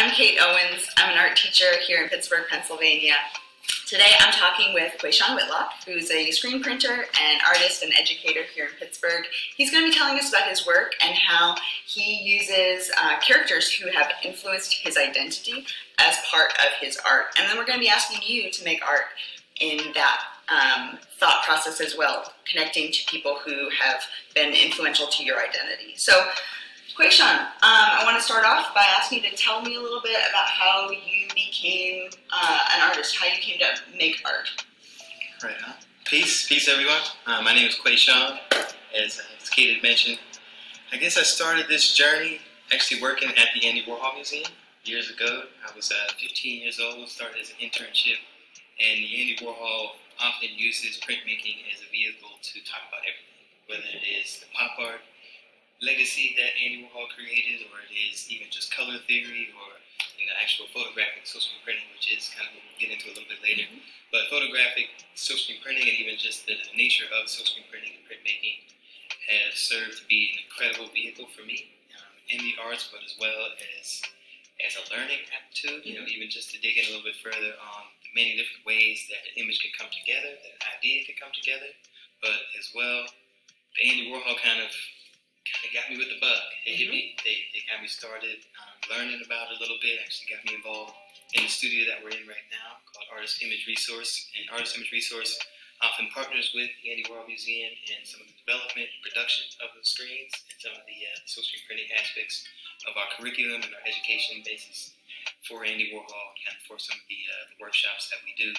I'm Kate Owens. I'm an art teacher here in Pittsburgh, Pennsylvania. Today I'm talking with Quayshawn Whitlock, who's a screen printer and artist and educator here in Pittsburgh. He's going to be telling us about his work and how he uses uh, characters who have influenced his identity as part of his art. And then we're going to be asking you to make art in that um, thought process as well, connecting to people who have been influential to your identity. So Quayshawn, um, I want to start off by asking you to tell me a little bit about how you became uh, an artist, how you came to make art. Right on. Peace, peace everyone. Uh, my name is Quayshawn, as, uh, as Kate had mentioned. I guess I started this journey actually working at the Andy Warhol Museum years ago. I was uh, 15 years old, started as an internship, and the Andy Warhol often uses printmaking as a vehicle to talk about everything, whether it is the pop art, legacy that Andy Warhol created, or it is even just color theory, or in the actual photographic silkscreen printing, which is kind of what we'll get into a little bit later. Mm-hmm. But photographic silkscreen printing, and even just the nature of silkscreen printing and printmaking, has served to be an incredible vehicle for me um, in the arts, but as well as as a learning aptitude. You know, mm-hmm. even just to dig in a little bit further on the many different ways that an image can come together, that an idea can come together, but as well, the Andy Warhol kind of they got me with the bug. They hit me. Mm-hmm. They, they got me started um, learning about it a little bit. Actually, got me involved in the studio that we're in right now called Artist Image Resource. And Artist Image Resource often partners with the Andy Warhol Museum in some of the development and production of the screens and some of the uh, silkscreen printing aspects of our curriculum and our education basis for Andy Warhol and for some of the, uh, the workshops that we do.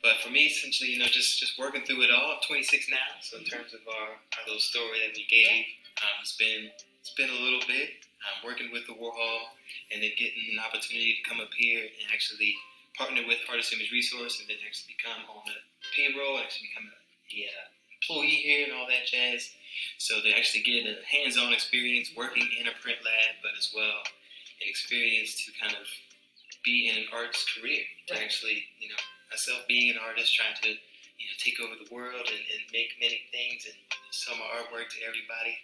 But for me, essentially, you know, just just working through it all. I'm 26 now, so in terms of our, our little story that we gave, um, it's been it's been a little bit um, working with the Warhol, and then getting an opportunity to come up here and actually partner with Artist Image Resource, and then actually become on the payroll, actually become a yeah, employee here and all that jazz. So to actually get a hands-on experience working in a print lab, but as well an experience to kind of be in an arts career. To actually, you know, myself being an artist, trying to you know take over the world and, and make many things and sell my artwork to everybody.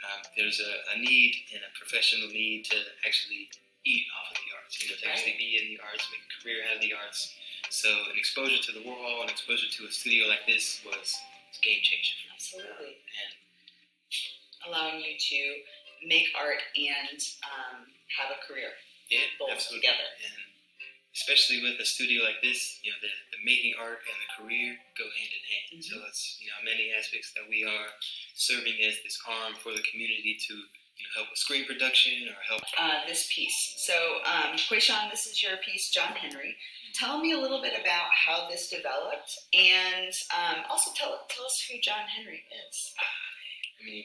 Um, there's a, a, need and a professional need to actually eat off of the arts, you know, to actually be in the arts, make a career out of the arts. So an exposure to the Warhol and exposure to a studio like this was, was game changer. Absolutely. and allowing you to make art and um, have a career. Yeah, both absolutely. together. And especially with a studio like this, you know, the, the making art and the career go hand in hand. Mm-hmm. So it's you know many aspects that we are serving as this arm for the community to you know help with screen production or help. Uh, this piece. So, um, Quayshawn, this is your piece, John Henry. Tell me a little bit about how this developed, and um, also tell tell us who John Henry is. I mean,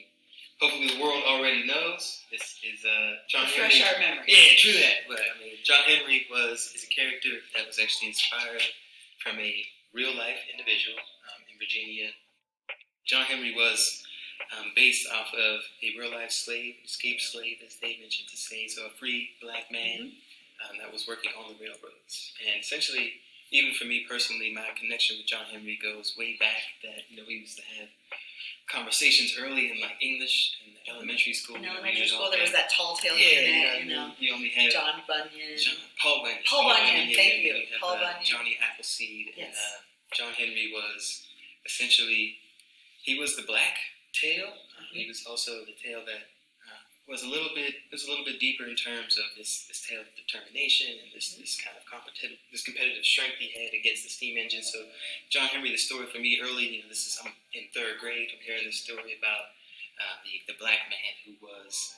hopefully the world already knows. This is uh, John Refresh Henry. our memory. Yeah, true that. But I mean, John Henry was is a character that was actually inspired from a real life individual um, in Virginia. John Henry was um, based off of a real life slave, escaped slave, as they mentioned to say, so a free black man mm-hmm. um, that was working on the railroads. And essentially, even for me personally, my connection with John Henry goes way back. That you know, we used to have conversations early in like English in elementary school. In elementary school, there was that tall tale yeah, unit, you, know, you only had John Bunyan. John, Paul Bunyan. Paul, Paul Bunyan, Bunyan, thank you. you Paul uh, Bunyan. Johnny Appleseed. Yes. And, uh, John Henry was essentially, he was the black tale. Uh, he was also the tale that uh, was a little bit was a little bit deeper in terms of this this tale of determination and this this kind of competitive this competitive strength he had against the steam engine. So John Henry, the story for me early, you know, this is I'm in third grade. I'm hearing this story about uh, the the black man who was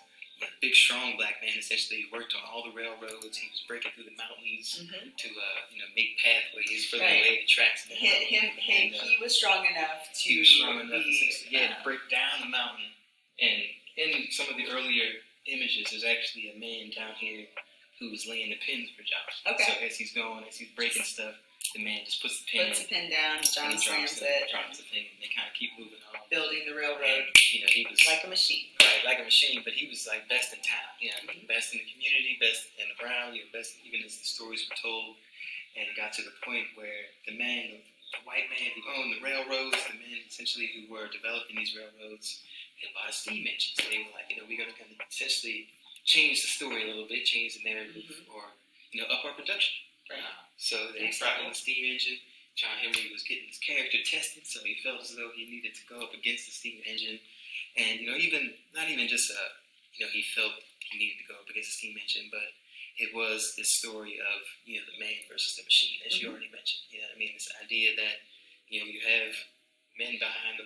big, strong black man. Essentially, he worked on all the railroads. He was breaking through the mountains Mhm. to uh, you know make pathways for Right. the way the tracks. Him, him, him, And, uh, he was strong enough to he was strong enough be, yeah, to uh, break down the mountain. And in some of the earlier images, there's actually a man down here who was laying the pins for Josh. Okay. So as he's going, as he's breaking stuff, the man just puts the pin puts the pin down, John slams it, drops the thing, and they kind of keep moving on. building the railroad And, you know, he was like a machine. Right, like a machine, but he was like best in town. You know, best in the community, best in the ground. You know, best even as the stories were told, and it got to the point where the man, the white man who owned the railroads, the men essentially who were developing these railroads, had of steam engines. They were like, you know, we're going to kind of essentially change the story a little bit, change the narrative, Mhm. or you know, up our production. Right. Uh, so they brought in the steam engine. John Henry was getting his character tested, so he felt as though he needed to go up against the steam engine, and you know, even not even just uh, you know, he felt he needed to go up against the steam engine, but it was this story of you know the man versus the machine, as you Mhm. already mentioned. You know, I mean, this idea that you know you have men behind the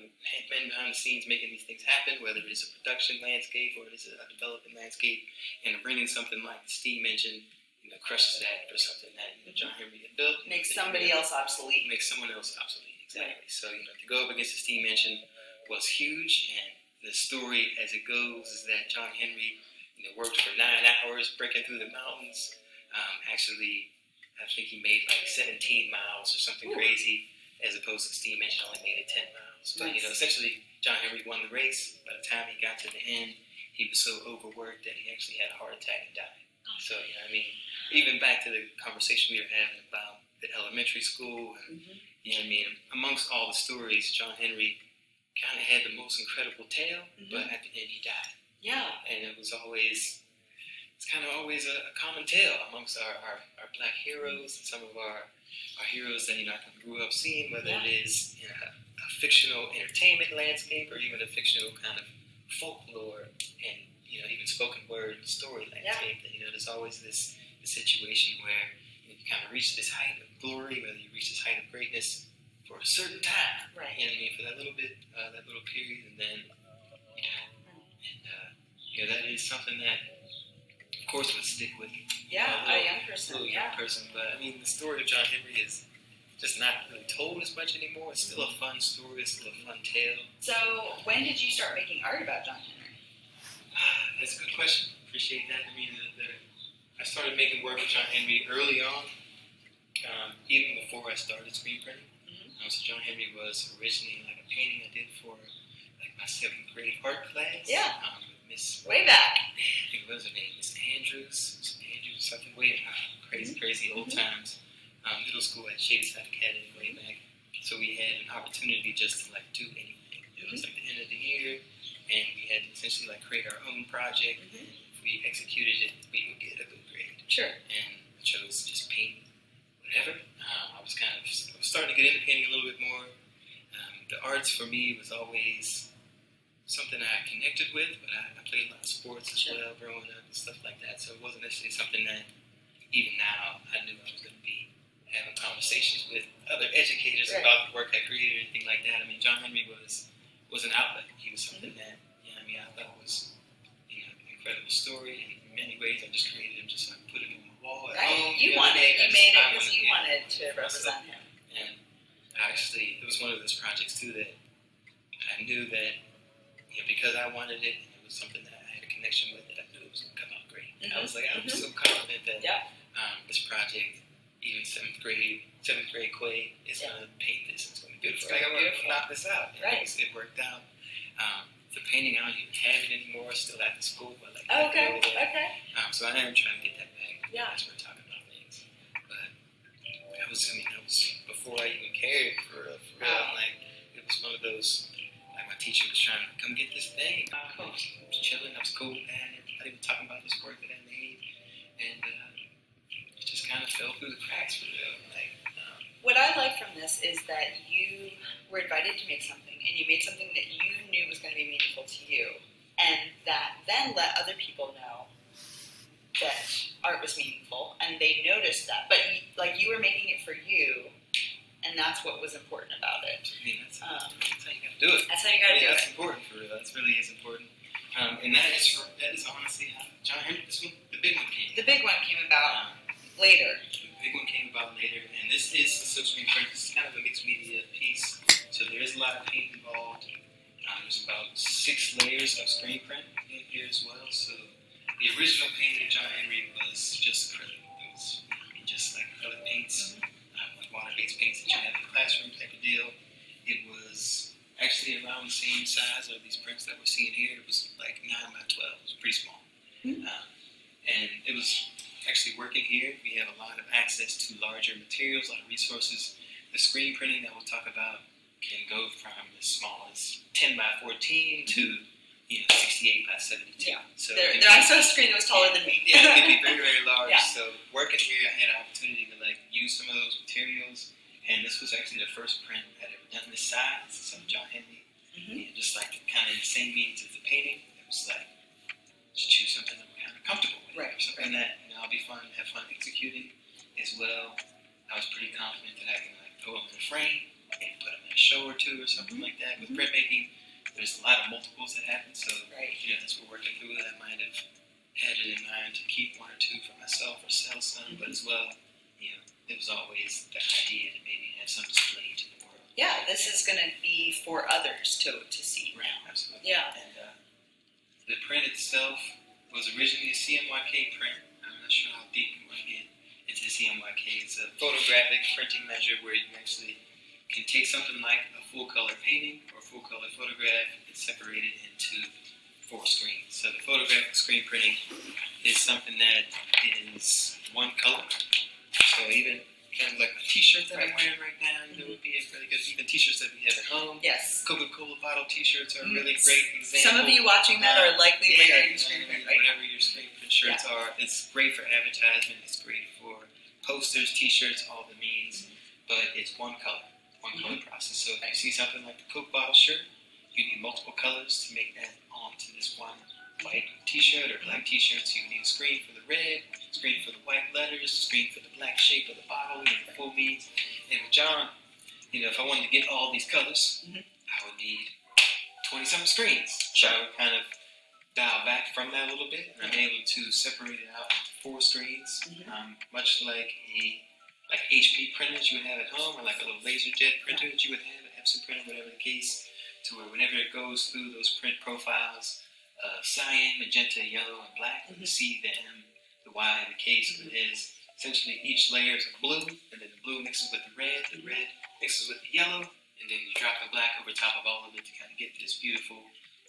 men behind the scenes making these things happen, whether it's a production landscape or it's a development landscape, and bringing something like the steam engine, you know, crushes that for something that you know, John Henry had built, Makes somebody else obsolete. makes someone else obsolete. Exactly. So you know, to go up against the steam engine was huge, and the story as it goes is that John Henry, you know, worked for nine hours breaking through the mountains. Um, actually, I think he made like 17 miles or something Ooh. crazy, as opposed to steam engine only made it 10 miles. But you know, essentially, John Henry won the race. By the time he got to the end, he was so overworked that he actually had a heart attack and died. So you know, I mean, even back to the conversation we were having about the elementary school and Mhm. you know what I mean? Amongst all the stories, John Henry kind of had the most incredible tale, mm-hmm. but at the end he died. Yeah. And it was always, it's kind of always a, a common tale amongst our, our, our black heroes and some of our, our heroes that, you know, I grew up seeing, whether Yeah. it is in a, a fictional entertainment landscape or even a fictional kind of folklore and, you know, even spoken word story landscape. That, you know, there's always this, this situation where you kind of reach this height of glory, whether you reach this height of greatness for a certain time. Right. You know what I mean? For that little bit, uh, that little period, and then you die. And uh, you know that is something that, of course, would stick with Yeah. A young person. little Yeah. young person. But I mean, the story of John Henry is just not really told as much anymore. It's still a fun story. It's still a fun tale. So when did you start making art about John Henry? That's a good question. Appreciate that. I mean, the, the, I started making work with John Henry early on, um, even before I started screen printing. Um, so John Henry was originally like a painting I did for like my seventh grade art class. Yeah. Um, Miss, Way back. I think what was her name? Miss Andrews. Miss Andrews, something way ah, crazy, crazy old Mhm. times. Um, middle school at Shadyside Academy way back. So we had an opportunity just to like do anything. It was like the end of the year, and we had to essentially like create our own project. And if we executed it, we would get a good grade Sure. and I chose to just paint whatever. Um, I was kind of starting to get into painting a little bit more. Um, the arts for me was always something I connected with, but I, I played a lot of sports as Sure. well growing up and stuff like that. So it wasn't necessarily something that even now I knew I was going to be having conversations with other educators Right. about the work I created or anything like that. I mean, John Henry was was an outlet. He was Mm-hmm. something that you know, I mean, I thought was you know, an incredible story. And in many ways, I just created him just could put him on my wall at Right. home. You know, wanted. You made it because you wanted to represent him. Actually, it was one of those projects too that I knew that you know, because I wanted it, it was something that I had a connection with that I knew it was going to come out great. I Mhm. was like, I was Mhm. so confident that Yeah. um, this project, even seventh grade, seventh grade Quay, is Yeah. going to paint this. It's going to be beautiful. Like, I'm going to knock this out. And Right. It, was- it worked out. Um, the painting, I don't even have it anymore. Still at the school. But like, Oh, okay. Okay. Um, so I am trying to get that back. Yeah. As we're talking about things. But that was, I mean, that before I even cared for real. For real. Wow. Like, it was one of those, like, my teacher was trying to come get this thing. I was chilling. I was cool, man. Everybody was talking about this work that I made. And uh, it just kind of fell through the cracks for real. Like, um, What I like from this is that you were invited to make something, and you made something that you knew was going to be meaningful to you, and that then let other people know that art was meaningful, and they noticed that. But like you were making it for you, and that's what was important about it. I mean, that's, Um, that's how you got to do it. That's how you got to mean, do that's it. important for real. That really is important. Um, and that is for, that is honestly how John Henry, this one, the big one came. The big one came about Um, later. The big one came about later, and this is the silkscreen print. This is kind of a mixed media piece, so there is a lot of paint involved. Um, there's about six layers of screen print in here as well. So the original painting of John Henry was just acrylic. It was just like acrylic paints, water-based paints that you have in the classroom type of deal. It was actually around the same size of these prints that we're seeing here. It was like nine by twelve. It was pretty small, Mhm. um, and it was actually working here. We have a lot of access to larger materials, a lot of resources. The screen printing that we'll talk about can go from as small as 10 by 14 to, you know 68 by 72. Yeah. So There, it there, I saw a screen that was taller than me. yeah, it could be very very large. Yeah. So working here, I had an opportunity to like use some of those materials, and this was actually the first print I'd ever done this size. So John Henry, Mhm. and just like kind of the same means as the painting. It was like just choose something that we're kind of comfortable with, Right, something that you know, I'll be fun, have fun executing as well. I was pretty confident that I can like throw them in a frame and put them in a show or two or something Mhm. like that. With Mhm. printmaking, there's a lot of multiples that happen, so Right. you know, as we're working through it, I might have had it in mind to keep one or two for myself or sell some, but as well, you know, it was always the idea to maybe have some display to the world. Yeah, this is going to be for others to, to see. Right, absolutely. Yeah. And uh, the print itself was originally a CMYK print. I'm not sure how deep you want to get into CMYK. It's a photographic printing measure where you actually can take something like a full color painting or a full color photograph and separate it into four screens. So the photographic screen printing is something that is one color. So even kind of like a t-shirt that I'm wearing right now, you know, would be a really good, even t-shirts that we have at home. Yes. Coca-Cola bottle T-shirts are a really great example. Some of you watching that are likely yeah, wearing screen print right whatever your screen print shirts are. It's great for advertisement. It's great for posters, T-shirts, all the means. But it's one color, one color Mm-hmm. process. So if you see something like the Coke bottle shirt, you need multiple colors to make that onto this one white T-shirt or black T-shirt. So you need a screen for the red, screen for the white letters, screen for the black shape of the bottle, and the full means. And with John, you know, if I wanted to get all these colors, Mhm. I would need 20 something screens. So I would kind of dial back from that a little bit, and I'm able to separate it out into four screens, Mhm. um, much like a like HP printers you would have at home, or like a little laser jet printer that you would have at Epson printer, whatever the case, to where whenever it goes through those print profiles, uh, cyan, magenta, yellow, and black, you Mhm. see the M, the Y, the K, so it is essentially each layer is a blue, and then the blue mixes with the red, the red mixes with the yellow, and then you drop the black over top of all of it to kind of get this beautiful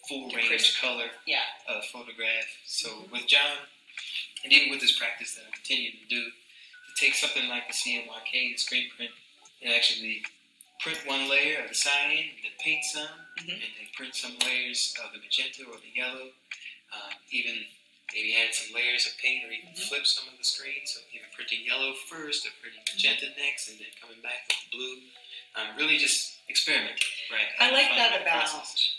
full The range color Yeah. uh, photograph. So Mhm. with John, and even with this practice that I continue to do, take something like the CMYK, the screen print, and actually print one layer of the cyan, and then paint some, Mhm. and then print some layers of the magenta or the yellow. Um, even maybe add some layers of paint or even Mhm. flip some of the screen. So either printing yellow first or printing magenta next, and then coming back with the blue. Um, really just experimenting, right? I like that about process.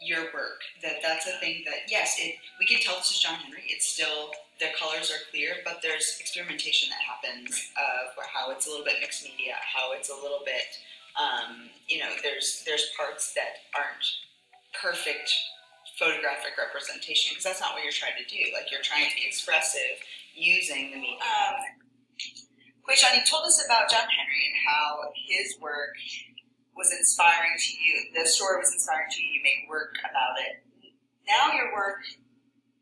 your work. That that's a thing that yes, it we can tell this is John Henry. It's still the colors are clear, but there's experimentation that happens of how it's a little bit mixed media, how it's a little bit um, you know, there's there's parts that aren't perfect photographic representation because that's not what you're trying to do. Like you're trying to be expressive using the medium. Um, you told us about John Henry and how his work was inspiring to you. The story was inspiring to you. You make work about it. Now your work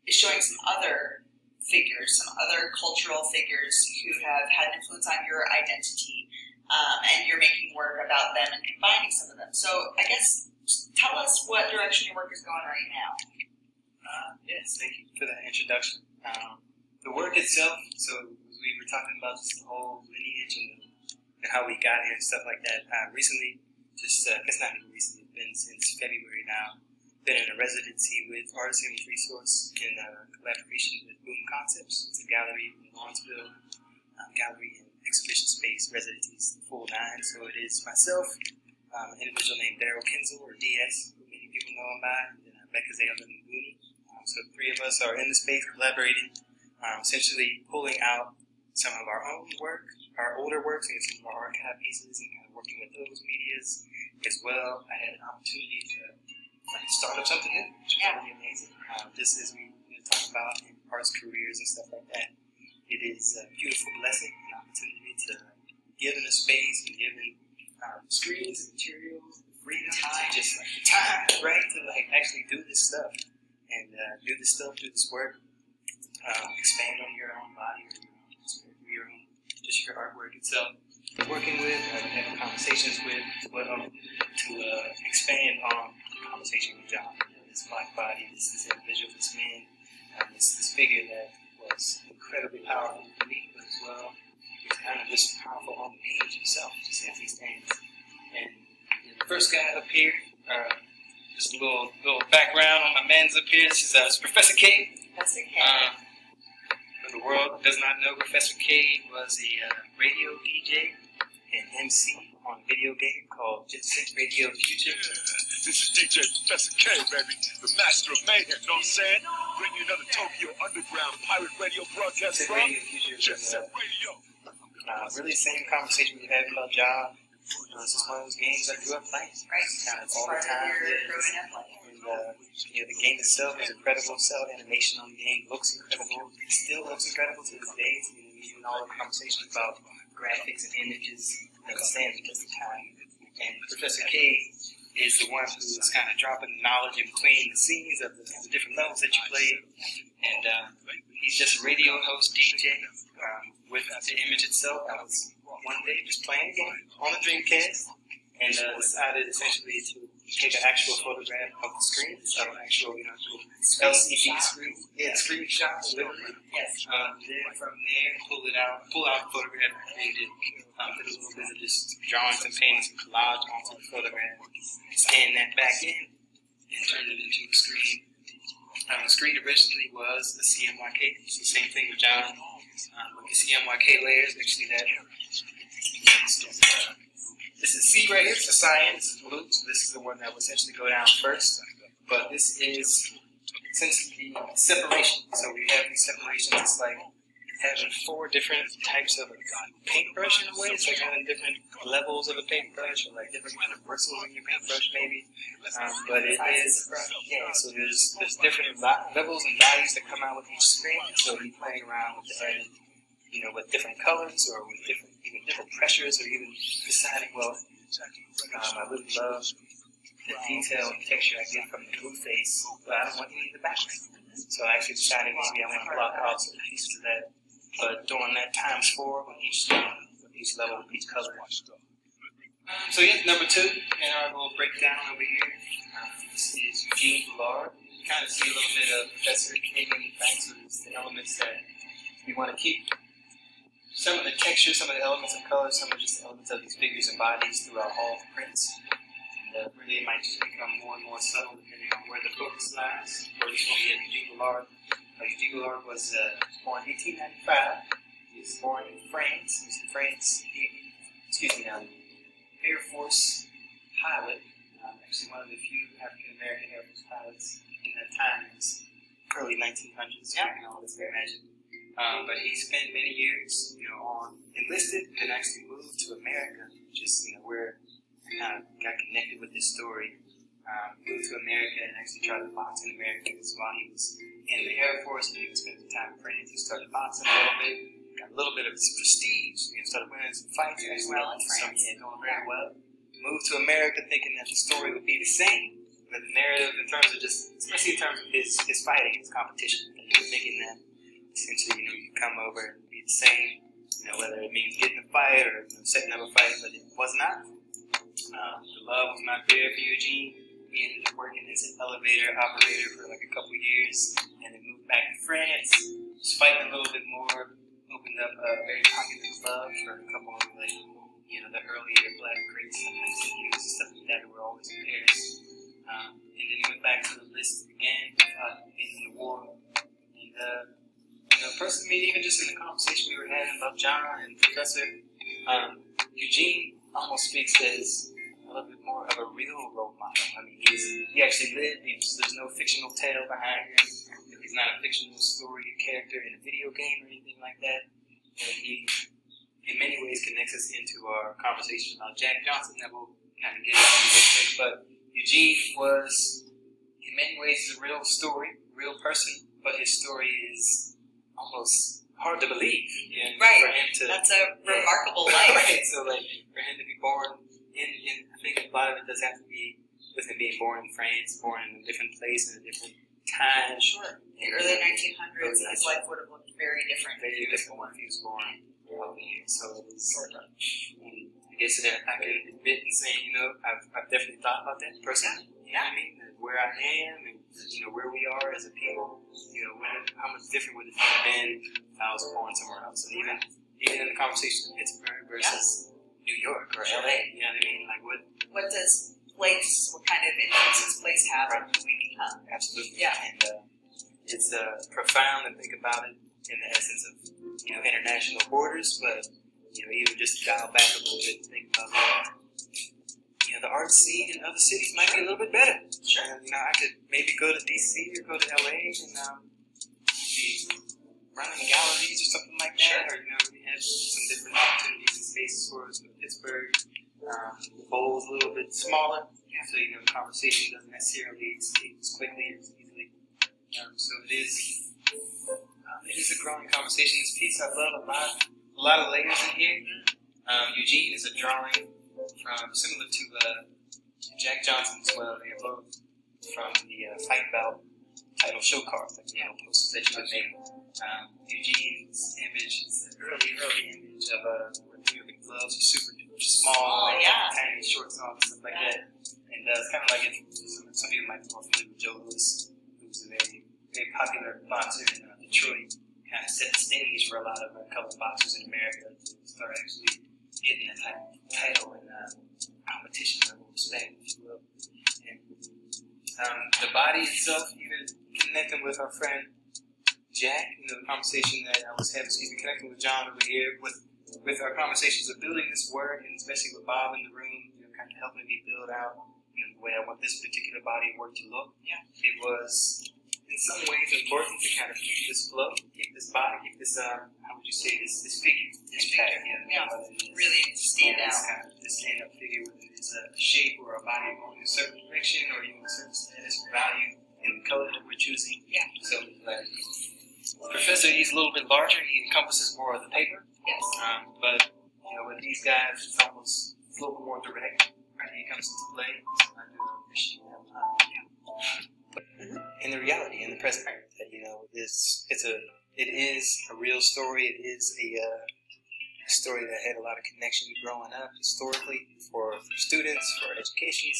is showing some other figures, some other cultural figures who have had influence on your identity, um, and you're making work about them and combining some of them. So I guess tell us what direction your work is going right now. Uh, yes, thank you for that introduction. Um, the work itself, so we were talking about just the whole lineage and, and how we got here and stuff like that. Uh, recently, just uh, it's not even recently, it's been since February now. Been in a residency with Artist Image Resource in uh, collaboration with Boom Concepts. It's a gallery in Lawrenceville, um, gallery and exhibition space residencies, full nine. So it is myself, um, an individual named Daryl Kinsel or DS, who many people know him by, and uh, Bekezela Mguni. Um, so three of us are in the space collaborating, um, essentially pulling out some of our own work, our older works, and some of our archive pieces, and kind of working with those medias as well. I had an opportunity to like, start up something new, which was Yeah. really amazing. Um, just as we you know, talk about in arts careers and stuff like that, it is a beautiful blessing, and opportunity to give given a space and given um, screens and materials, and freedom, time, just like time, right, to like actually do this stuff and uh, do this stuff, do this work, um, expand on your own body or your own your own, just your artwork itself. Working with, uh, having conversations with, well, to uh, expand on conversation with John. You know, this black body, this, this individual, this man, um, this, this figure that was incredibly powerful to me, but as well, he's kind of just powerful on the page himself, just as he stands. And the first guy up here, uh, just a little little background on my man's up here. This is uh, Professor K. That's okay. Uh, for the world that does not know, Professor K was a uh, radio DJ and MC on a video game called Jet Set Radio Future. This is DJ Professor K, baby, the master of mayhem, know what I'm saying? Bring you another Tokyo Underground pirate radio broadcast from Jet uh, Set Radio. uh, really the same conversation we had about John. Uh, this is one of those games I grew up playing. right. Kind of all the part of time. your growing up. And, uh, you know, the game itself is incredible. Cell animation on the game looks incredible. It still looks incredible to this day. You know, even all the conversations about graphics and images that stand the test of time. And Professor K is the one who's kind of dropping the knowledge in between the scenes of the, the different levels that you play. And uh, he's just a radio host DJ um, with the image itself. I was one day just playing a game on the Dreamcast and uh, decided essentially to take an actual photograph of the screen, so an actual, you know, LCD screen, yeah, screenshot, literally. Yes. Um, then from there, pull it out, pull out the photograph, created, um, did a little bit of just drawing some paintings, some collage onto the photograph, scan that back in, and turn it into a screen. Um, the screen originally was a CMYK, it's the same thing with John. Um, with the CMYK layers, actually that. This is, C right here, cyan, this is blue, so this is the one that will essentially go down first. But this is essentially separation. So we have these separations, it's like having four different types of paintbrush in a way. It's like having different levels of a paintbrush or like different kind of bristles in your paintbrush maybe. Um, but it is, yeah, so there's there's different levels and values that come out with each screen. So you're playing around with the you know, with different colors or with different even different pressures or even deciding, well, um, I really love the detail and texture I get from the blue face, but I don't want any of the background. So I actually decided maybe I want to block out some pieces of that, but during that times four with each with each level, each color. So yeah, number two in our little breakdown over here. Uh, this is Eugene Bullard. You kind of see a little bit of Professor taking back to the elements that we want to keep. Some of the texture, some of the elements of color, some of just the elements of these figures and bodies throughout all the prints. And uh, really, it might just become more and more subtle depending on where the focus lies. For this one, Eugene Bullard. Uh, Bullard was uh, born in 1895. He was born in France. He was in France. He, excuse me, um, Air Force pilot. Um, actually, one of the few African American Air Force pilots in that time. It was early 1900s. Yeah. You know, let's imagine. Um, but he spent many years, you know, on enlisted and actually moved to America, just you know where I kind of got connected with this story. Um, moved to America and actually tried to box in America. So while he was in the Air Force and he spent some time in France, he started boxing a little bit, got a little bit of his prestige, you know, started winning some fights. Doing actually, well in France. yeah, doing very well. Moved to America thinking that the story would be the same, but the narrative in terms of just, especially in terms of his, his fighting, his competition, thinking that essentially, you know, you come over and be the same, you know, whether it means getting a fight or you know, setting up a fight, but it was not. Um, the love was not there for Eugene. He ended up working as an elevator operator for like a couple years and then moved back to France, was fighting a little bit more, opened up a very popular club for a couple of like, you know, the earlier black greats and like and stuff like that who were always in Paris. Um, and then he went back to the list again, uh, in the war. And, uh, you know, personally, even just in the conversation we were having about John and Professor, um, Eugene almost speaks as a little bit more of a real role model. I mean, he's, he actually lived, there's no fictional tale behind him. He's not a fictional story character in a video game or anything like that. And he, in many ways, connects us into our conversation about Jack Johnson that we'll kind of get into. But Eugene was, in many ways, a real story, real person, but his story is almost hard to believe. Know, Right. For him to That's a Yeah. remarkable life. right. So like for him to be born in, in I think a lot of it does have to be with him being born in France, born in a different place in a different time. Sure. The early 1900s, his life would have looked very different. Very different when he was born. So it's sort of. And I guess that I can admit and say, you know, I've, I've definitely thought about that personally. You know what I mean? Where I am and you know where we are as a people. You know, when, how much different would it have been if I was born somewhere else? And even even in the conversation of Pittsburgh versus New York or LA, you know what I mean? Like what What does place, what kind of influence place have on who we become. Absolutely. Yeah. And uh, it's uh, profound to think about it in the essence of you know international borders, but you know even just dial back a little bit and think about uh, you know the art scene in other cities might be a little bit better. Sure. And, you know, I could maybe go to DC or go to LA and um, be running galleries or something like that, Sure. or you know we have some different opportunities and spaces for us with Pittsburgh. Um, the bowl's a little bit smaller, so you know the conversation doesn't necessarily escape as quickly or as easily. Um, so it is, um, it is a growing conversation. This piece I love a lot, a lot of layers in here. Um, Eugene is a drawing from similar to uh, Jack Johnson as well. They're both from the uh, Fight Belt title show cards, like you know posters that you would make. Um, Eugene's image is an early, early image of a uh, with gloves super small, Oh, like, yeah. tiny shorts on stuff like that. And uh, it's kind of like if some, some people might be more familiar with Joe Louis, who's a very, very popular boxer in uh, Detroit. Kind of set the stage for a lot of uh, color boxers in America to start actually getting that type of title and uh, competition level respect, if you will. And um, the body itself, even connecting with our friend Jack, you know, the conversation that I was having, excuse me, connecting with John over here, with with our conversations of building this work, and especially with Bob in the room, you know, kind of helping me build out you know, the way I want this particular body of work to look. Yeah. It was in some ways important to kind of keep this flow, keep this body, keep this, uh, how would you say, this, this figure. This you yeah. is- Really stand out. kind of this stand up figure, whether it's a shape or a body going in a certain direction or even a certain status or value in the color that we're choosing. Yeah. So, like, Professor, he's a little bit larger. He encompasses more of the paper. Yes. Um, but, you know, with these guys, it's almost real story. It is a, uh, a story that had a lot of connection growing up historically for, for students, for educations,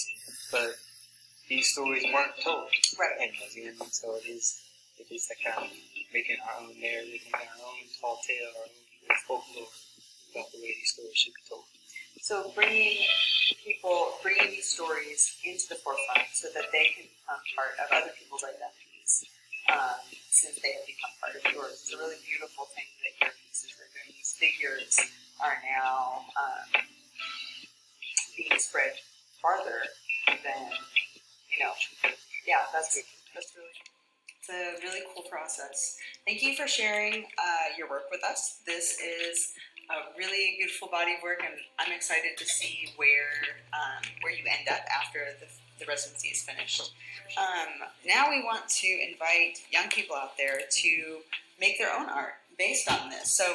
but these stories weren't told. Right. Anyways, you know, what I mean? so it is, it is that kind of making our own narrative, making our own tall tale, our own folklore about the way these stories should be told. So bringing people, bringing these stories into the forefront so that they can become part of other people's identities, um, since they have become part of yours. It's a really beautiful thing that your pieces are doing. These figures are now um, being spread farther than, you know, yeah, that's that's really it's a really cool process. Thank you for sharing uh, your work with us. This is a really beautiful body of work, and I'm excited to see where um, where you end up after the, the residency is finished. Um, now we want to invite young people out there to make their own art based on this. So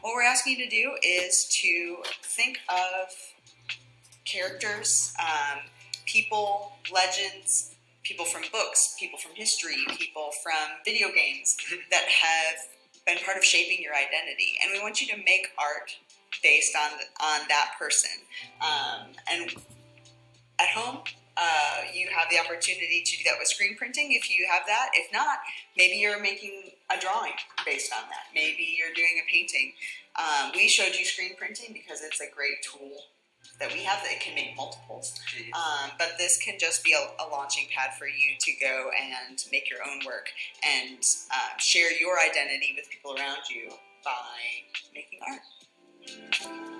what we're asking you to do is to think of characters, um, people, legends, people from books, people from history, people from video games that have been part of shaping your identity, and we want you to make art based on on that person. Um, and at home, uh, you have the opportunity to do that with screen printing if you have that. If not, maybe you're making a drawing based on that. Maybe you're doing a painting. Um, we showed you screen printing because it's a great tool that we have that can make multiples. Um, but this can just be a, a launching pad for you to go and make your own work and uh, share your identity with people around you by making art.